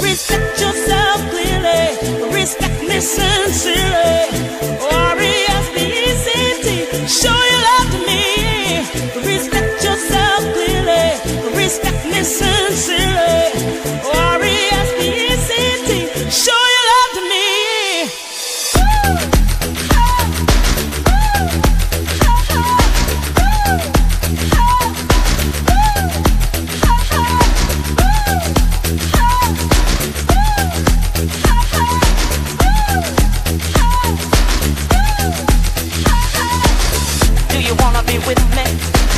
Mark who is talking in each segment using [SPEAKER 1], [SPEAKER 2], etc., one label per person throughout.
[SPEAKER 1] Respect yourself clearly, respect me sincerely.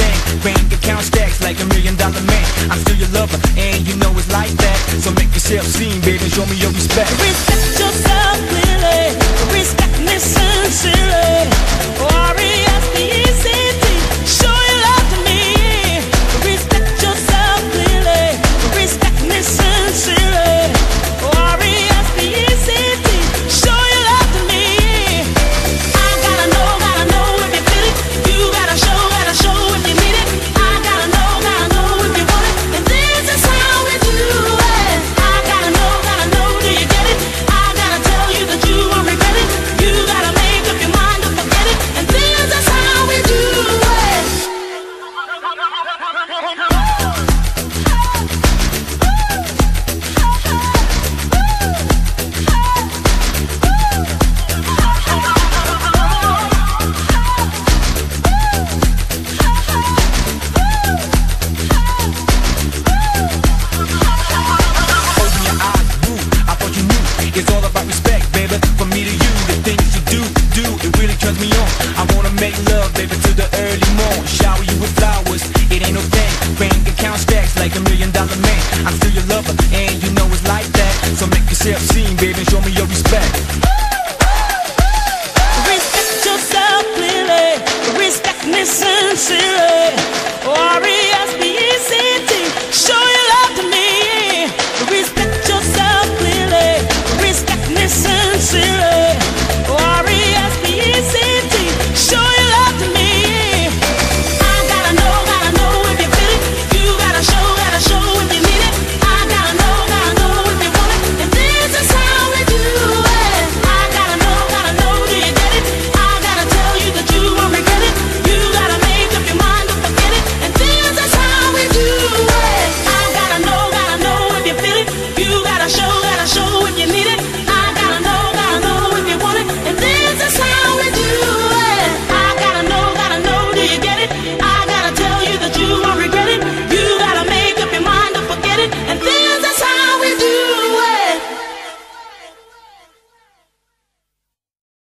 [SPEAKER 2] thing. Rain can stacks like a million dollar man. I'm still your lover and you know it's like that. So make yourself seen, baby, show me your respect.
[SPEAKER 1] Respect yourself, really Respect me sincerely. make
[SPEAKER 2] love, baby, to the early morn. Shower you with flowers, it ain't no thing. Bank account stacks like a million dollar